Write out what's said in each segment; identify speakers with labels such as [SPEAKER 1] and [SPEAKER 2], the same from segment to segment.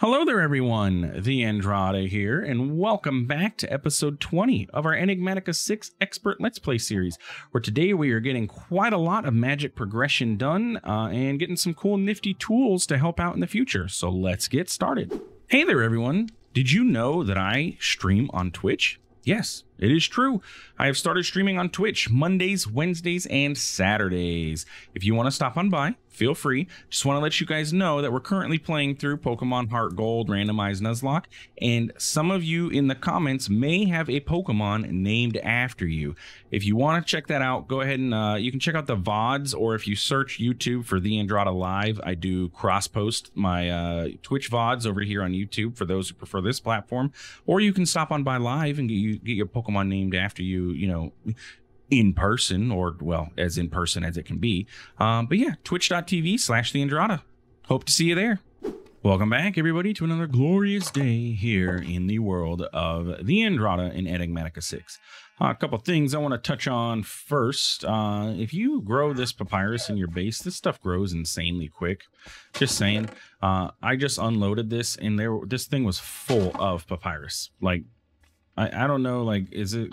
[SPEAKER 1] Hello there, everyone. The Andrata here, and welcome back to episode 20 of our Enigmatica 6 Expert Let's Play series, where today we are getting quite a lot of magic progression done uh, and getting some cool, nifty tools to help out in the future. So let's get started. Hey there, everyone. Did you know that I stream on Twitch? Yes, it is true. I have started streaming on Twitch Mondays, Wednesdays, and Saturdays. If you want to stop on by, feel free. Just want to let you guys know that we're currently playing through Pokemon Heart Gold Randomized Nuzlocke, and some of you in the comments may have a Pokemon named after you. If you want to check that out, go ahead and uh, you can check out the VODs, or if you search YouTube for The Andrata Live, I do cross post my uh, Twitch VODs over here on YouTube for those who prefer this platform, or you can stop on by live and get, you, get your Pokemon named after you, you know, in person or well as in person as it can be. Um, but yeah twitch.tv slash the andrata hope to see you there. Welcome back everybody to another glorious day here in the world of the andrata in enigmatica 6 uh, a couple things i want to touch on first. Uh, if you grow this papyrus in your base this stuff grows insanely quick. Just saying. Uh, i just unloaded this and there this thing was full of papyrus. Like I, I don't know, like, is it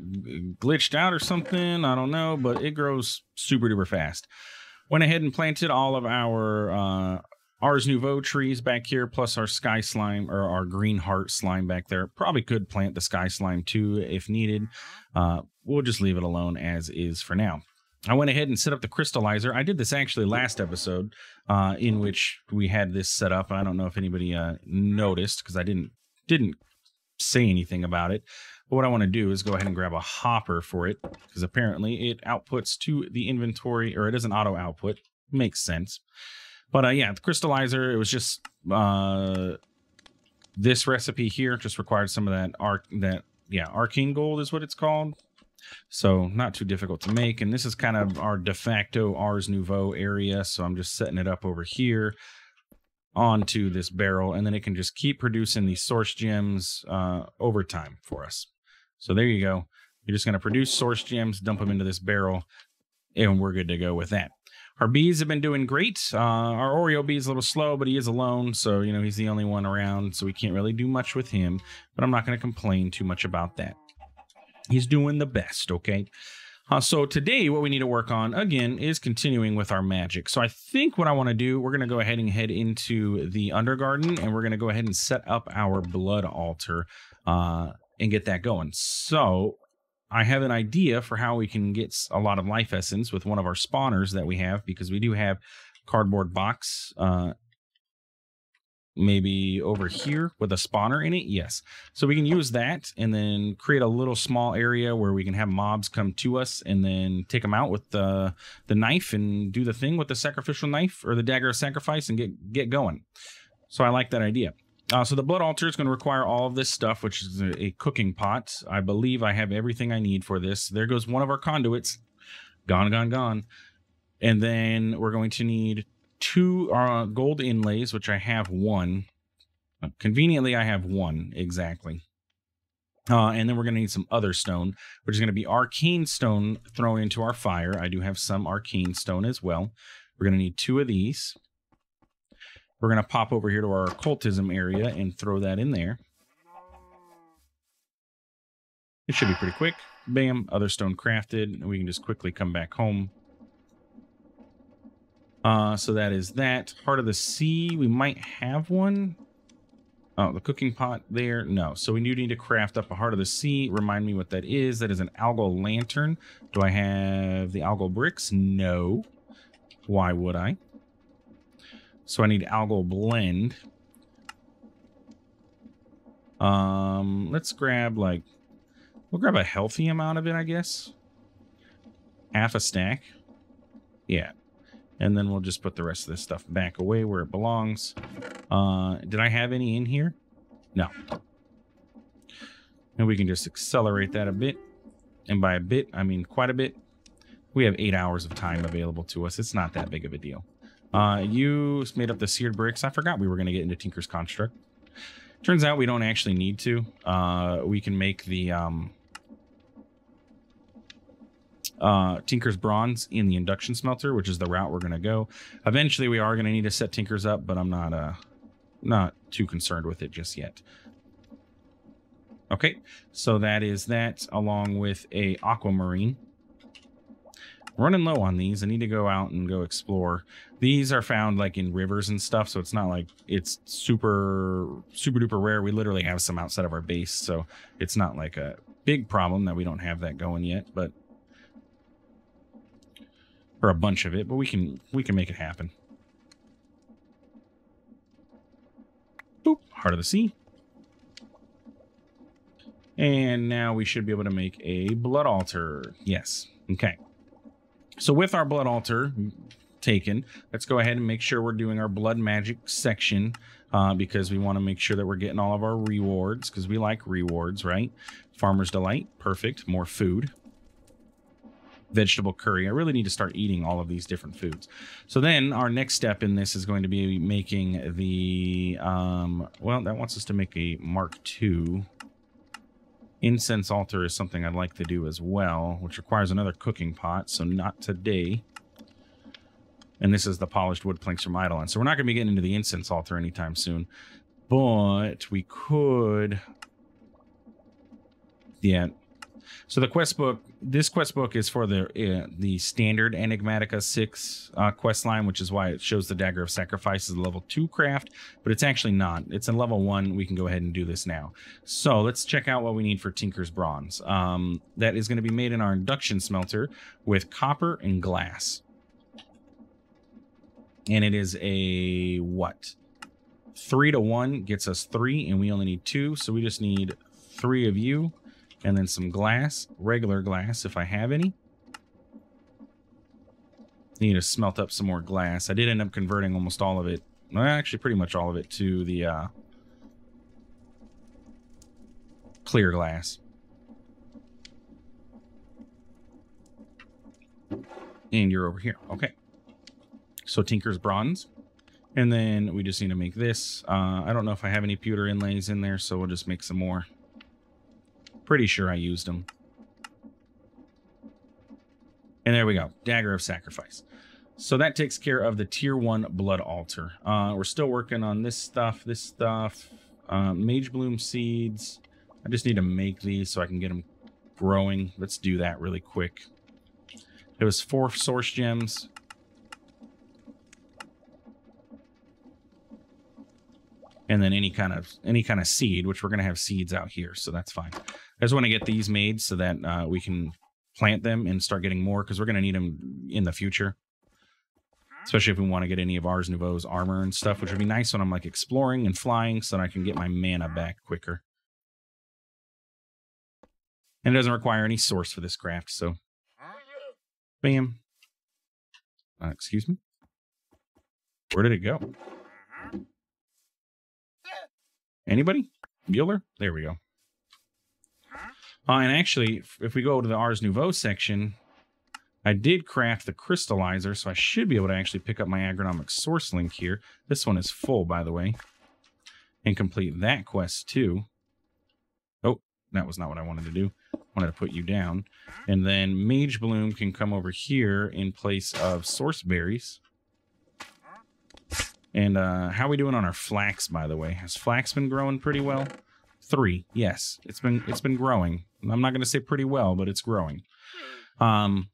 [SPEAKER 1] glitched out or something? I don't know, but it grows super duper fast. Went ahead and planted all of our uh, Ars Nouveau trees back here, plus our Sky Slime or our Green Heart Slime back there. Probably could plant the Sky Slime too if needed. Uh, we'll just leave it alone as is for now. I went ahead and set up the crystallizer. I did this actually last episode, uh, in which we had this set up. I don't know if anybody uh, noticed because I didn't didn't say anything about it. But what I want to do is go ahead and grab a hopper for it because apparently it outputs to the inventory or it is an auto output. Makes sense. But uh, yeah, the crystallizer, it was just uh, this recipe here just required some of that arc that yeah, arcane gold is what it's called. So not too difficult to make. And this is kind of our de facto Ars Nouveau area. So I'm just setting it up over here onto this barrel and then it can just keep producing these source gems uh, over time for us. So there you go. You're just going to produce source gems, dump them into this barrel, and we're good to go with that. Our bees have been doing great. Uh, our Oreo bee is a little slow, but he is alone, so you know he's the only one around, so we can't really do much with him. But I'm not going to complain too much about that. He's doing the best, okay? Uh, so today, what we need to work on again is continuing with our magic. So I think what I want to do, we're going to go ahead and head into the Undergarden, and we're going to go ahead and set up our blood altar. Uh, and get that going. So I have an idea for how we can get a lot of life essence with one of our spawners that we have because we do have cardboard box uh maybe over here with a spawner in it yes. So we can use that and then create a little small area where we can have mobs come to us and then take them out with the the knife and do the thing with the sacrificial knife or the dagger of sacrifice and get get going. So i like that idea uh, so the blood altar is going to require all of this stuff, which is a, a, cooking pot. I believe I have everything I need for this. There goes one of our conduits. Gone, gone, gone. And then we're going to need two uh, gold inlays, which I have one. Uh, conveniently, I have one exactly. Uh, and then we're going to need some other stone, which is going to be arcane stone thrown into our fire. I do have some arcane stone as well. We're going to need two of these. We're going to pop over here to our occultism area and throw that in there. It should be pretty quick. Bam, other stone crafted. And we can just quickly come back home. Uh, so that is that. Heart of the Sea, we might have one. Oh, the cooking pot there. No. So we do need to craft up a Heart of the Sea. Remind me what that is. That is an algal lantern. Do I have the algal bricks? No. Why would I? So I need algal blend. Um, let's grab like, we'll grab a healthy amount of it, I guess. Half a stack. Yeah. And then we'll just put the rest of this stuff back away where it belongs. Uh, did I have any in here? No. And we can just accelerate that a bit. And by a bit, I mean quite a bit. We have eight hours of time available to us. It's not that big of a deal. Uh, you made up the seared bricks. I forgot we were going to get into Tinker's Construct. Turns out we don't actually need to. Uh, we can make the um, uh, Tinker's Bronze in the induction smelter, which is the route we're going to go. Eventually, we are going to need to set Tinker's up, but I'm not uh, not too concerned with it just yet. Okay, so that is that along with a aquamarine. Running low on these. I need to go out and go explore. These are found like in rivers and stuff, so it's not like it's super super duper rare. We literally have some outside of our base, so it's not like a big problem that we don't have that going yet, but or a bunch of it, but we can we can make it happen. Boop, heart of the sea. And now we should be able to make a blood altar. Yes. Okay. So with our blood altar taken, let's go ahead and make sure we're doing our blood magic section uh, because we want to make sure that we're getting all of our rewards because we like rewards, right? Farmer's Delight, perfect. More food. Vegetable curry. I really need to start eating all of these different foods. So then our next step in this is going to be making the, um, well, that wants us to make a Mark II Incense altar is something I'd like to do as well, which requires another cooking pot, so not today. And this is the polished wood planks from Eidolon. So we're not going to be getting into the incense altar anytime soon. But we could... Yeah, so the quest book, this quest book is for the uh, the standard Enigmatica 6 uh, quest line, which is why it shows the Dagger of Sacrifice as a level 2 craft, but it's actually not. It's a level 1. We can go ahead and do this now. So let's check out what we need for Tinker's Bronze. Um, that is going to be made in our induction smelter with copper and glass. And it is a what? Three to one gets us three, and we only need two, so we just need three of you and then some glass, regular glass if I have any. Need to smelt up some more glass. I did end up converting almost all of it, actually pretty much all of it to the uh, clear glass. And you're over here. Okay. So Tinker's Bronze. And then we just need to make this. Uh, I don't know if I have any pewter inlays in there, so we'll just make some more. Pretty sure I used them. And there we go. Dagger of Sacrifice. So that takes care of the tier one blood altar. Uh, we're still working on this stuff, this stuff, uh, mage bloom seeds. I just need to make these so I can get them growing. Let's do that really quick. It was four source gems. And then any kind of any kind of seed, which we're gonna have seeds out here, so that's fine. I just want to get these made so that uh, we can plant them and start getting more because we're going to need them in the future. Especially if we want to get any of Ars Nouveau's armor and stuff, which would be nice when I'm like exploring and flying so that I can get my mana back quicker. And it doesn't require any source for this craft, so. Bam. Uh, excuse me? Where did it go? Anybody? Bueller? There we go. Uh, and actually, if we go to the Ars Nouveau section, I did craft the crystallizer, so I should be able to actually pick up my agronomic source link here. This one is full, by the way. And complete that quest, too. Oh, that was not what I wanted to do. I wanted to put you down. And then Mage Bloom can come over here in place of Source Berries. And uh, how are we doing on our flax, by the way? Has flax been growing pretty well? Three, yes. It's been it's been growing. I'm not going to say pretty well, but it's growing. Um,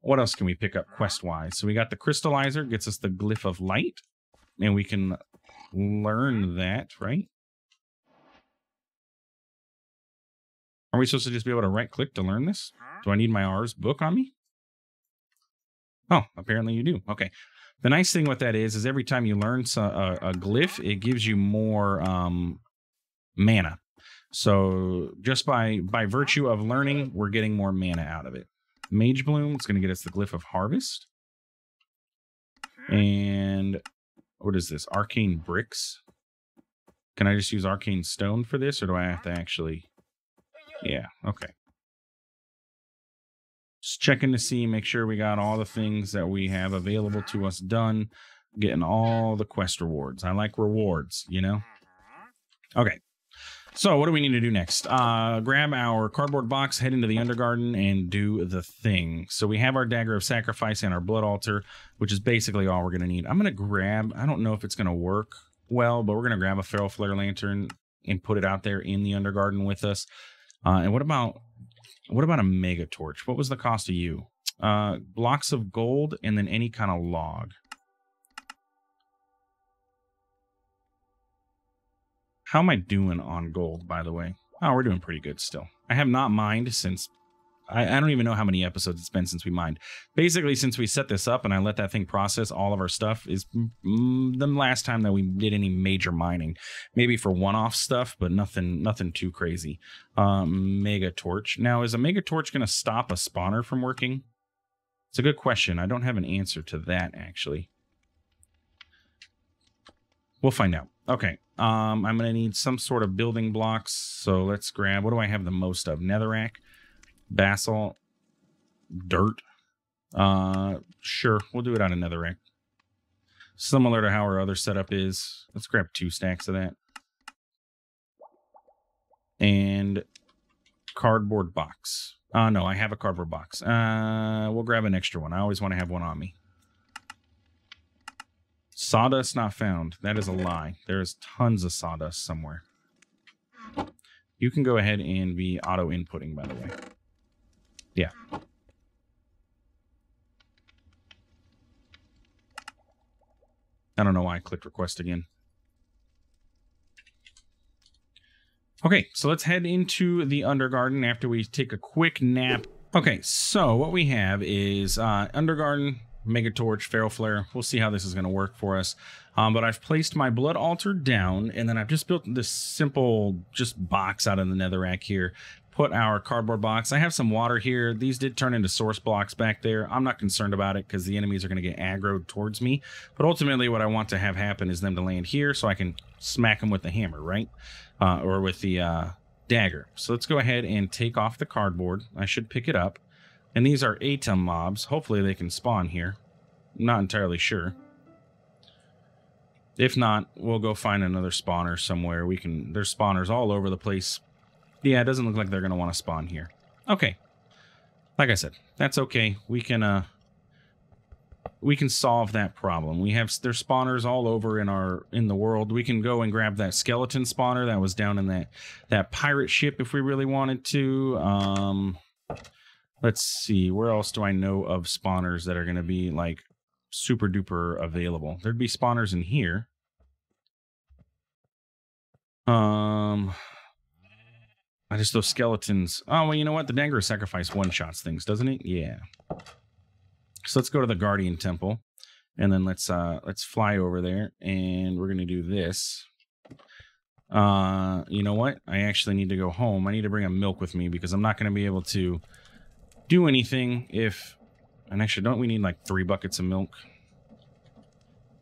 [SPEAKER 1] what else can we pick up quest wise? So we got the crystallizer, gets us the glyph of light, and we can learn that, right? Are we supposed to just be able to right click to learn this? Do I need my Ars book on me? Oh, apparently you do. Okay. The nice thing with that is, is every time you learn a, a glyph, it gives you more um, mana. So just by by virtue of learning, we're getting more mana out of it. Mage Bloom, it's going to get us the Glyph of Harvest. Hmm. And what is this? Arcane Bricks. Can I just use Arcane Stone for this, or do I have to actually... Yeah, okay. Just checking to see, make sure we got all the things that we have available to us done. Getting all the quest rewards. I like rewards, you know? Mm-hmm. Okay, so what do we need to do next? Uh, grab our cardboard box, head into the Undergarden, and do the thing. So we have our Dagger of Sacrifice and our Blood Altar, which is basically all we're going to need. I'm going to grab, I don't know if it's going to work well, but we're gonna grab a feral flare lantern and put it out there in the undergarden with us. Uh, and what about what about a mega torch? What was the cost of you? Uh, blocks of gold and then any kind of log. How am I doing on gold, by the way? Oh, we're doing pretty good still. I have not mined since I, I, don't even know how many episodes it's been since we mined. Basically, since we set this up and I let that thing process all of our stuff, is mm, the last time that we did any major mining. Maybe for one-off stuff, but nothing, nothing too crazy. Um, mega torch. Now, is a mega torch going to stop a spawner from working? It's a good question. I don't have an answer to that actually. We'll find out. Okay. Um, I'm going to need some sort of building blocks. So let's grab, what do I have the most of? Netherrack basalt, dirt. Uh, sure, we'll do it on another rack. Similar to how our other setup is. Let's grab two stacks of that. And cardboard box. Uh, no, I have a cardboard box. Uh, we'll grab an extra one. I always want to have one on me. Sawdust not found. That is a lie. There is tons of sawdust somewhere. You can go ahead and be auto inputting, by the way. Yeah. I don't know why I clicked request again. Okay, so let's head into the Undergarden after we take a quick nap. Okay, so what we have is uh, Undergarden, Mega Torch, Feral Flare. We'll see how this is going to work for us. Um, but I've placed my Blood Altar down, and then I've just built this simple just box out of the netherrack here put our cardboard box. I have some water here. These did turn into source blocks back there. I'm not concerned about it because the enemies are going to get aggroed towards me. But ultimately, what I want to have happen is them to land here so I can smack them with the hammer, right? Uh, or with the uh, dagger. So let's go ahead and take off the cardboard. I should pick it up. And these are Atum mobs. Hopefully they can spawn here. Not entirely sure. If not, we'll go find another spawner somewhere. We can. There's spawners all over the place yeah, it doesn't look like they're going to want to spawn here. Okay. Like I said, that's okay. We can uh we can solve that problem. We have there's spawners all over in our in the world. We can go and grab that skeleton spawner that was down in that that pirate ship if we really wanted to. Um let's see, where else do I know of spawners that are going to be like super duper available? There'd be spawners in here. Um I just those skeletons. Oh well, you know what? The Dagger sacrifice one shots things, doesn't it? Yeah. So let's go to the Guardian Temple, and then let's uh let's fly over there, and we're gonna do this. Uh, you know what? I actually need to go home. I need to bring a milk with me because I'm not gonna be able to do anything if. And actually, don't we need like three buckets of milk?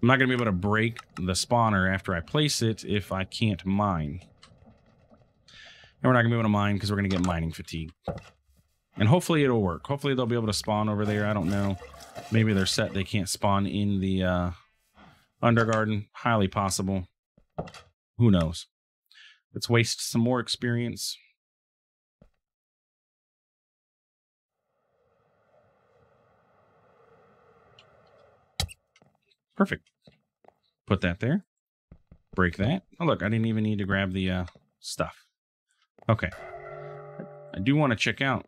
[SPEAKER 1] I'm not gonna be able to break the spawner after I place it if I can't mine. And we're not going to be able to mine because we're going to get mining fatigue. And hopefully it'll work. Hopefully they'll be able to spawn over there. I don't know. Maybe they're set. They can't spawn in the uh, Undergarden. Highly possible. Who knows? Let's waste some more experience. Perfect. Put that there. Break that. Oh, look, I didn't even need to grab the uh, stuff. Okay. I do want to check out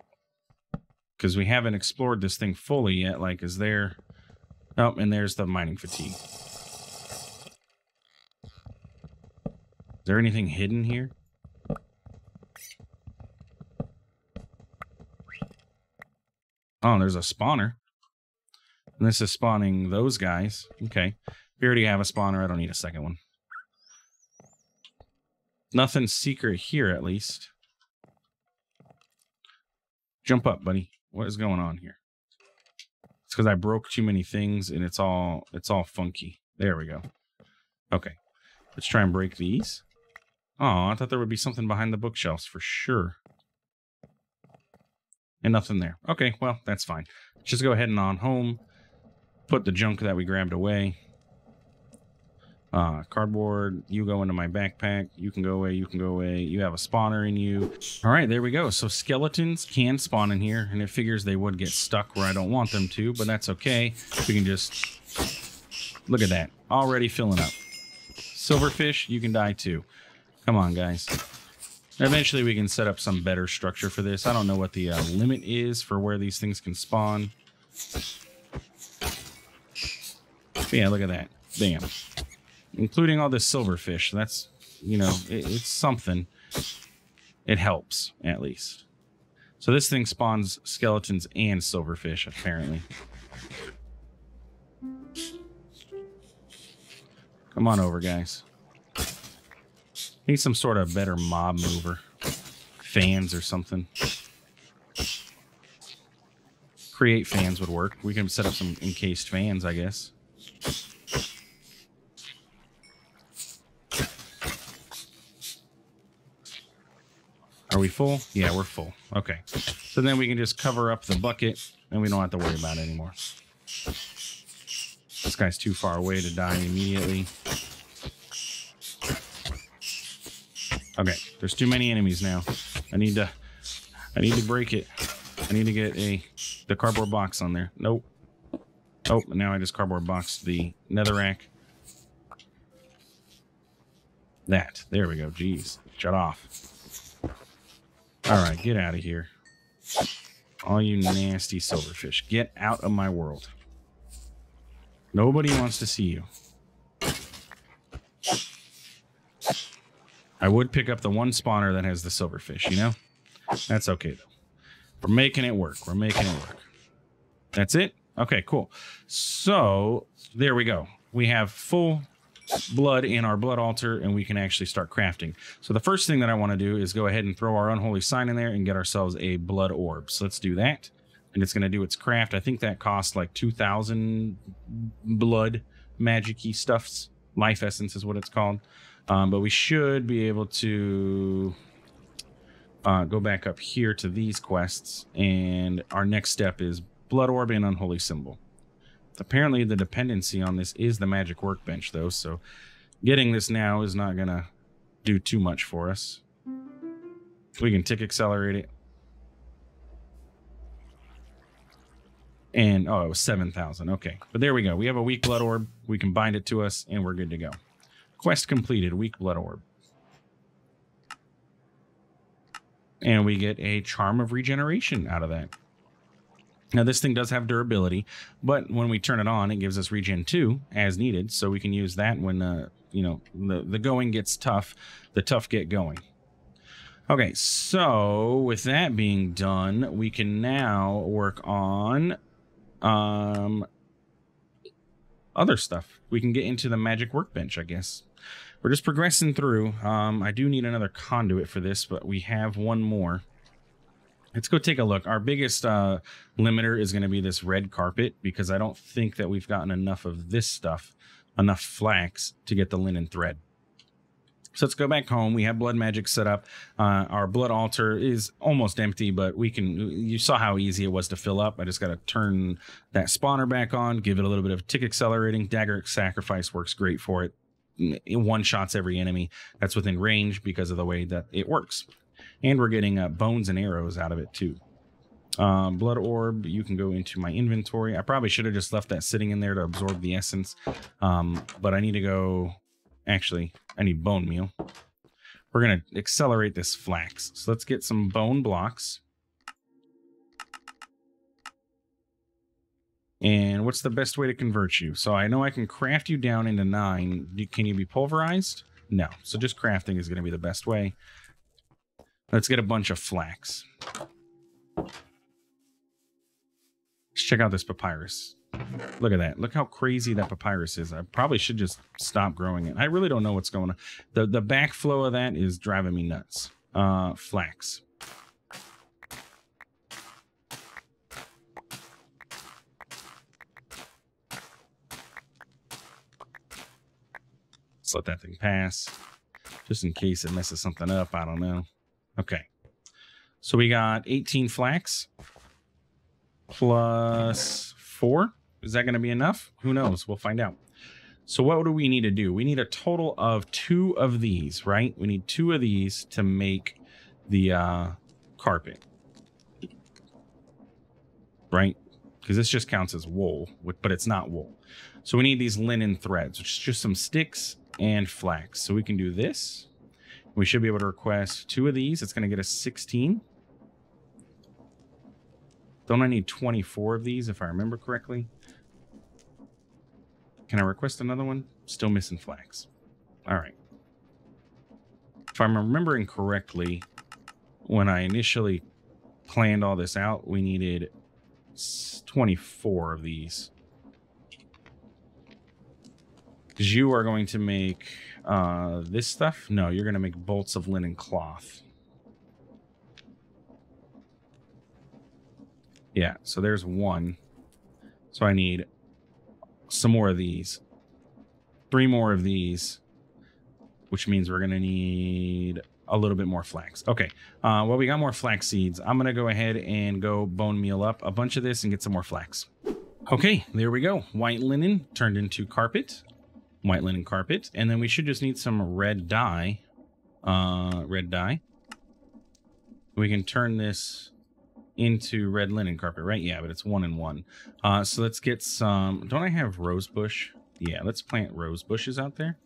[SPEAKER 1] because we haven't explored this thing fully yet. Like, is there... Oh, and there's the mining fatigue. Is there anything hidden here? Oh, there's a spawner. And this is spawning those guys. Okay. We already have a spawner. I don't need a second one. Nothing secret here, at least. Jump up, buddy. What is going on here? It's because I broke too many things and it's all it's all funky. There we go. Okay. Let's try and break these. Oh, I thought there would be something behind the bookshelves for sure. And nothing there. Okay, well, that's fine. Just go ahead and on home. Put the junk that we grabbed away. Uh, cardboard, you go into my backpack. You can go away. You can go away. You have a spawner in you. All right, there we go. So skeletons can spawn in here, and it figures they would get stuck where I don't want them to, but that's okay. We can just look at that. Already filling up. Silverfish, you can die too. Come on, guys. Eventually, we can set up some better structure for this. I don't know what the uh, limit is for where these things can spawn. Yeah, look at that. Bam. Including all this silverfish. That's, you know, it, it's something. It helps, at least. So this thing spawns skeletons and silverfish, apparently. Come on over, guys. Need some sort of better mob mover. Fans or something. Create fans would work. We can set up some encased fans, I guess. Are we full? Yeah, we're full. Okay. So then we can just cover up the bucket and we don't have to worry about it anymore. This guy's too far away to die immediately. Okay, there's too many enemies now. I need to I need to break it. I need to get a the cardboard box on there. Nope. Oh, now I just cardboard boxed the nether rack. That. There we go. Jeez. Shut off. Alright, get out of here. All you nasty silverfish. Get out of my world. Nobody wants to see you. I would pick up the one spawner that has the silverfish, you know? That's okay, though. We're making it work. We're making it work. That's it? Okay, cool. So, there we go. We have full blood in our blood altar, and we can actually start crafting. So the first thing that I want to do is go ahead and throw our unholy sign in there and get ourselves a blood orb. So let's do that and it's going to do its craft. I think that costs like 2,000 blood magic stuffs. Life essence is what it's called. Um, but we should be able to uh, go back up here to these quests. And our next step is Blood Orb and Unholy Symbol. Apparently, the dependency on this is the magic workbench, though. So getting this now is not going to do too much for us. We can tick accelerate it. And oh, it was 7,000. Okay. But there we go. We have a weak blood orb. We can bind it to us and we're good to go. Quest completed. Weak blood orb. And we get a charm of regeneration out of that. Now, this thing does have durability, but when we turn it on, it gives us regen 2 as needed. So we can use that when, uh, you know, the, the going gets tough, the tough get going. Okay, so with that being done, we can now work on um, other stuff. We can get into the magic workbench, I guess. We're just progressing through. Um, I do need another conduit for this, but we have one more. Let's go take a look. Our biggest uh, limiter is going to be this red carpet because I don't think that we've gotten enough of this stuff, enough flax to get the linen thread. So let's go back home. We have blood magic set up. Uh, our blood altar is almost empty, but we can. You saw how easy it was to fill up. I just got to turn that spawner back on, give it a little bit of tick accelerating. Dagger sacrifice works great for it. It one shots every enemy that's within range because of the way that it works. And we're getting uh, bones and arrows out of it too. Um, blood orb, you can go into my inventory. I probably should have just left that sitting in there to absorb the essence. Um, but I need to go Actually, I need bone meal. We're going to accelerate this flax. So let's get some bone blocks. And what's the best way to convert you? So I know I can craft you down into nine. Can you be pulverized? No. So just crafting is going to be the best way. Let's get a bunch of flax. Let's check out this papyrus. Look at that. Look how crazy that papyrus is. I probably should just stop growing it. I really don't know what's going on. The the backflow of that is driving me nuts. Uh flax. Let's let that thing pass. Just in case it messes something up. I don't know. Okay. So we got 18 flax plus four. Is that going to be enough? Who knows? We'll find out. So what do we need to do? We need a total of two of these, right? We need two of these to make the uh, carpet. Right? Because this just counts as wool, but it's not wool. So we need these linen threads, which is just some sticks and flax. So we can do this. We should be able to request two of these. It's going to get us 16. Don't I need 24 of these if I remember correctly? Can I request another one? Still missing flax. All right. If I'm remembering correctly, when I initially planned all this out, we needed 24 of these. Because you are going to make uh, this stuff? No, you're going to make bolts of linen cloth. Yeah, so there's one. So I need some more of these. Three more of these, which means we're going to need a little bit more flax. Okay, uh, well, we got more flax seeds. I'm going to go ahead and go bone meal up a bunch of this and get some more flax. Okay, there we go. White linen turned into carpet. White linen carpet. And then we should just need some red dye. Uh, red dye. We can turn this into red linen carpet, right? Yeah, but it's one and one. Uh, so let's get some. Don't I have rose bush? Yeah, let's plant rose bushes out there.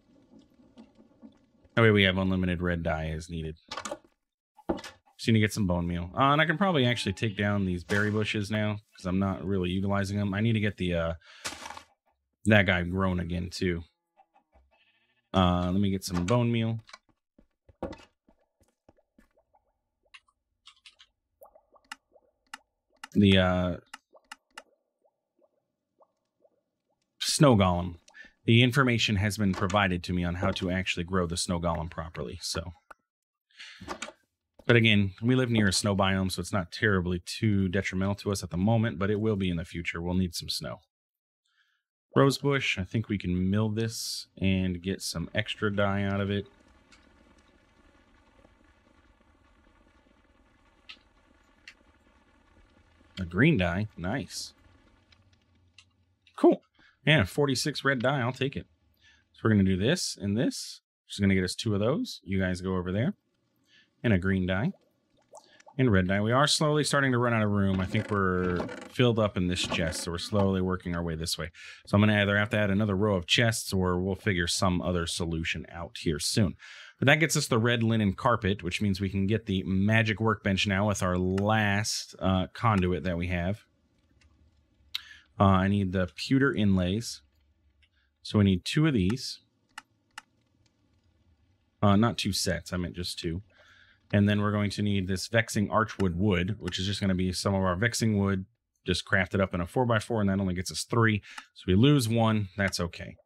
[SPEAKER 1] That way we have unlimited red dye as needed. Just need to get some bone meal. Uh, and I can probably actually take down these berry bushes now because I'm not really utilizing them. I need to get the uh, that guy grown again too. Uh, let me get some bone meal. the uh, snow golem. The information has been provided to me on how to actually grow the snow golem properly. So, but again, we live near a snow biome, so it's not terribly too detrimental to us at the moment, but it will be in the future. We'll need some snow. Rosebush, I think we can mill this and get some extra dye out of it. A green dye. Nice. Cool. Yeah, 46 red dye. I'll take it. So we're going to do this and this. She's going to get us two of those. You guys go over there. And a green dye. And red dye. We are slowly starting to run out of room. I think we're filled up in this chest. So we're slowly working our way this way. So I'm going to either have to add another row of chests or we'll figure some other solution out here soon. But that gets us the red linen carpet, which means we can get the magic workbench now with our last uh, conduit that we have. Uh, I need the pewter inlays. So we need two of these. Uh, not two sets, I meant just two. And then we're going to need this vexing archwood wood, which is just going to be some of our vexing wood just crafted up in a 4x4, and that only gets us three. So we lose one. That's okay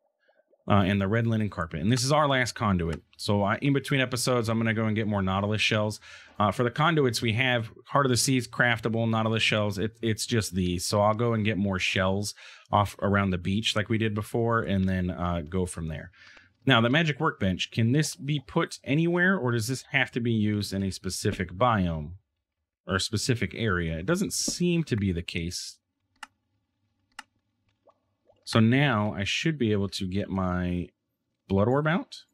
[SPEAKER 1] uh, and the red linen carpet. And this is our last conduit. So uh, in between episodes, I'm going to go and get more Nautilus shells. Uh, for the conduits, we have Heart of the Seas craftable Nautilus shells. It, it's just these. So I'll go and get more shells off around the beach like we did before and then uh, go from there. Now, the magic workbench, can this be put anywhere or does this have to be used in a specific biome or a specific area? It doesn't seem to be the case so now I should be able to get my blood orb out.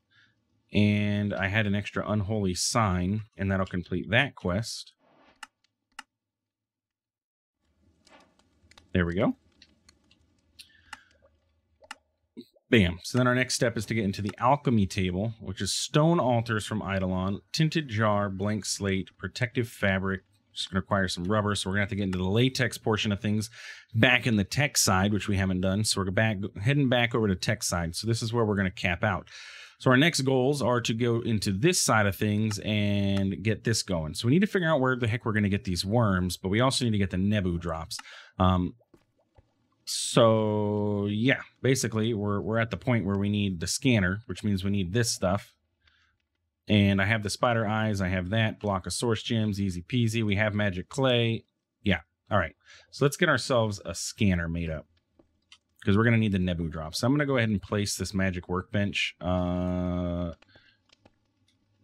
[SPEAKER 1] And I had an extra unholy sign, and that'll complete that quest. There we go. Bam. So then our next step is to get into the alchemy table, which is stone altars from Eidolon, tinted jar, blank slate, protective fabric, just going to require some rubber. So we're going to have to get into the latex portion of things back in the tech side, which we haven't done. So we're back heading back over to tech side. So this is where we're going to cap out. So our next goals are to go into this side of things and get this going. So we need to figure out where the heck we're going to get these worms, but we also need to get the Nebu drops. Um, so yeah, basically we're we're at the point where we need the scanner, which means we need this stuff. And I have the spider eyes. I have that block of source gems. Easy peasy. We have magic clay. Yeah. All right. So let's get ourselves a scanner made up because we're to need the Nebu drop. So I'm to go ahead and place this magic workbench uh,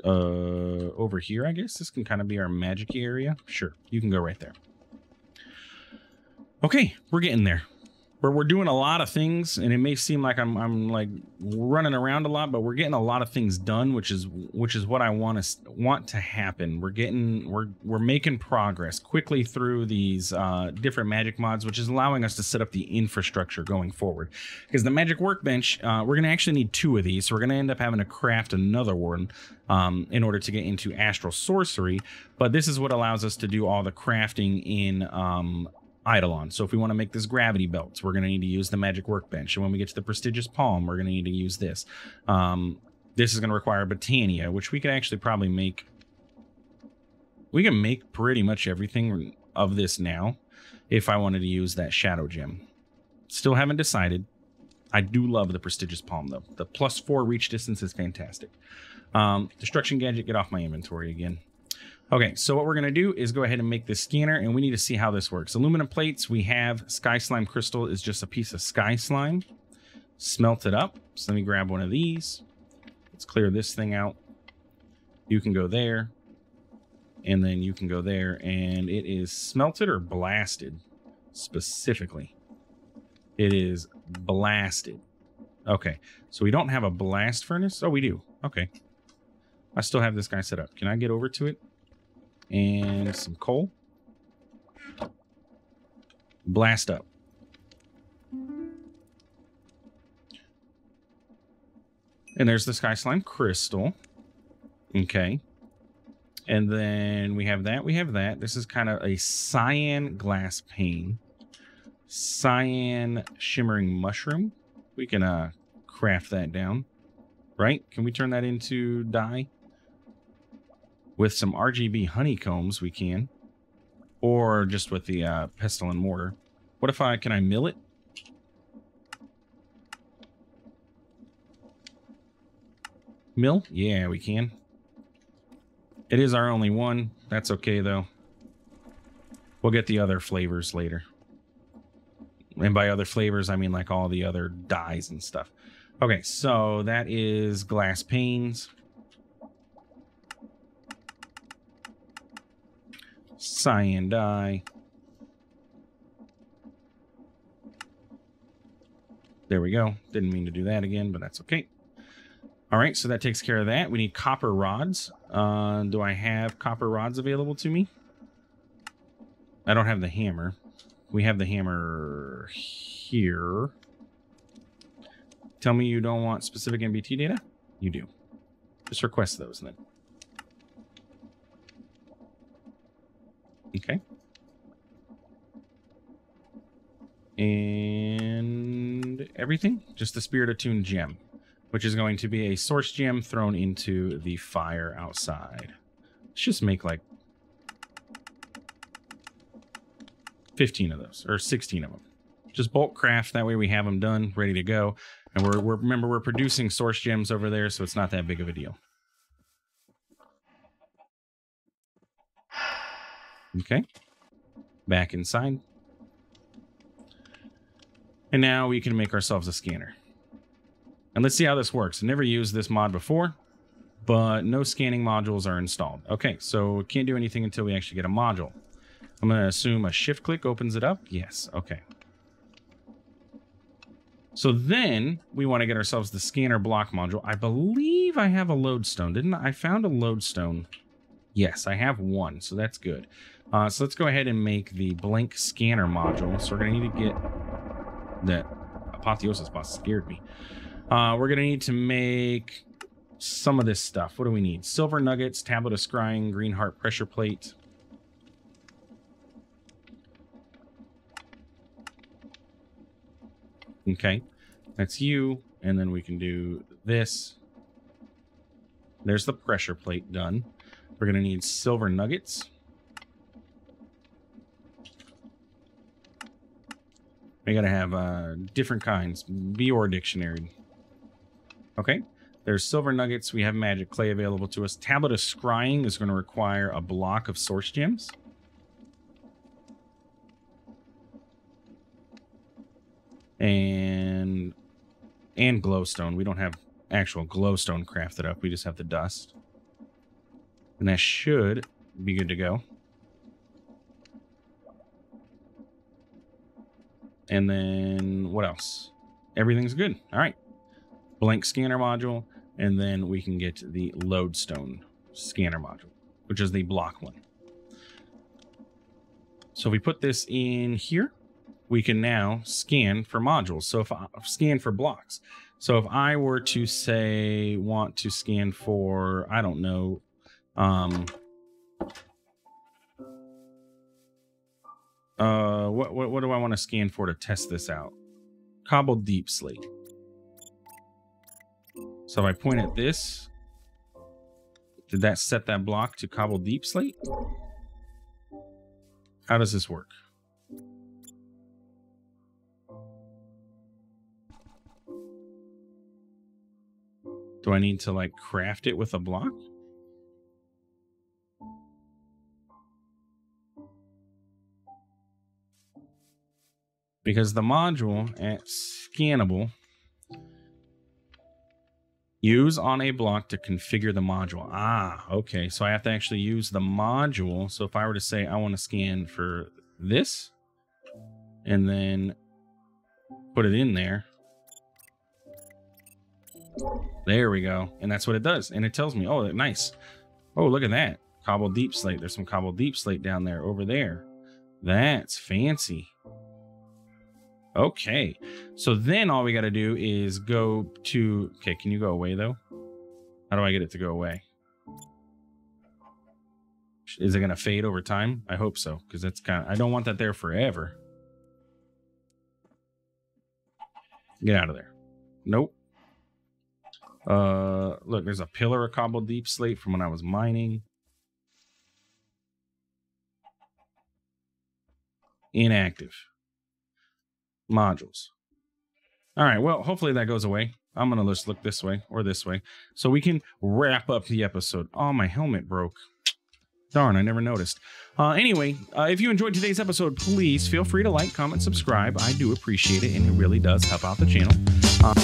[SPEAKER 1] uh, over here, I guess. This can kind of be our magic area. Sure. You can go right there. Okay. We're getting there. We're, we're doing a lot of things and it may seem like I'm I'm like running around a lot, but we're getting a lot of things done, which is which is what I want to want to happen. We're getting we're we're making progress quickly through these uh, different magic mods, which is allowing us to set up the infrastructure going forward. Because the magic workbench, uh, we're gonna actually need two of these, so we're gonna end up having to craft another one um, in order to get into astral sorcery. But this is what allows us to do all the crafting in um, Eidolon. So if we want to make this gravity belt, we're going to need to use the magic workbench. And when we get to the prestigious palm, we're going to need to use this. Um, this is going to require Botania, which we could actually probably make. We can make pretty much everything of this now if I wanted to use that shadow gem. Still haven't decided. I do love the prestigious palm though. The plus four reach distance is fantastic. Um, destruction gadget, get off my inventory again. Okay, so what we're to do is go ahead and make this scanner, and we need to see how this works. Aluminum plates, we have Sky Slime Crystal is just a piece of Sky Slime. Smelt it up. So let me grab one of these. Let's clear this thing out. You can go there. And then you can go there, and it is smelted or blasted specifically. It is blasted. Okay, so we don't have a blast furnace. Oh, we do. Okay. I still have this guy set up. Can I get over to it? And some coal. Blast up. And there's the Sky Slime Crystal. Okay. And then we have that. We have that. This is kind of a cyan glass pane. Cyan shimmering mushroom. We can uh craft that down. Right? Can we turn that into dye? With some RGB honeycombs, we can. Or just with the uh, pestle and mortar. What if I, can I mill it? Mill? Yeah, we can. It is our only one. That's okay, though. We'll get the other flavors later. And by other flavors, I mean like all the other dyes and stuff. Okay, so that is glass panes. Cyan dye. There we go. Didn't mean to do that again, but that's okay. All right, so that takes care of that. We need copper rods. Uh, do I have copper rods available to me? I don't have the hammer. We have the hammer here. Tell me you don't want specific NBT data? You do. Just request those then. Okay. And everything? Just the Spirit Attuned gem, which is going to be a source gem thrown into the fire outside. Let's just make like 15 of those, or 16 of them. Just bulk craft, that way we have them done, ready to go. And we're, we're remember, we're producing source gems over there, so it's not that big of a deal. Okay. Back inside. And now we can make ourselves a scanner. And let's see how this works. Never used this mod before, but no scanning modules are installed. Okay, so can't do anything until we actually get a module. I'm going to assume a shift click opens it up. Yes, okay. So then we want to get ourselves the scanner block module. I believe I have a lodestone, didn't I? I found a lodestone. Yes, I have one, so that's good. Uh, so let's go ahead and make the blank scanner module. So we're going to need to get that apotheosis boss scared me. Uh, we're going to need to make some of this stuff. What do we need? Silver nuggets, tablet of scrying, green heart pressure plate. Okay, that's you. And then we can do this. There's the pressure plate done. We're going to need silver nuggets. We gotta have uh, different kinds. Bior dictionary. Okay. There's silver nuggets. We have magic clay available to us. Tablet of scrying is going to require a block of source gems. And and glowstone. We don't have actual glowstone crafted up. We just have the dust. And that should be good to go. And then what else? Everything's good. All right. Blank scanner module. And then we can get the lodestone scanner module, which is the block one. So if we put this in here, we can now scan for modules. So if I scan for blocks. So if I were to say want to scan for, I don't know, um, uh, what, what, what do I want to scan for to test this out? Cobbled deepslate. So if I point at this, did that set that block to cobbled deepslate? How does this work? Do I need to like craft it with a block? Because the module at scannable use on a block to configure the module. Ah, okay. So I have to actually use the module. So if I were to say I want to scan for this and then put it in there, there we go. And that's what it does. And it tells me, oh, nice. Oh, look at that. Cobble deepslate. There's some cobble deepslate down there over there. That's fancy. Okay. So then all we got to do is go to... Okay, can you go away, though? How do I get it to go away? Is it going to fade over time? I hope so, because that's kind of... I don't want that there forever. Get out of there. Nope. Uh, look, there's a pillar of cobble deepslate from when I was mining. Inactive. Modules. All right, well, hopefully that goes away. I'm going to just look this way or this way so we can wrap up the episode. Oh, my helmet broke. Darn, I never noticed. Uh, anyway, uh, if you enjoyed today's episode, please feel free to like, comment, subscribe. I do appreciate it, and it really does help out the channel. Uh,